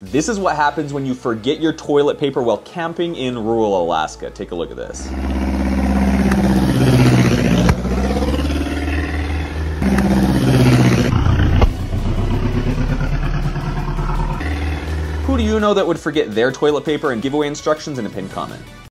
This is what happens when you forget your toilet paper while camping in rural Alaska. Take a look at this. Who do you know that would forget their toilet paper and giveaway instructions in a pinned comment?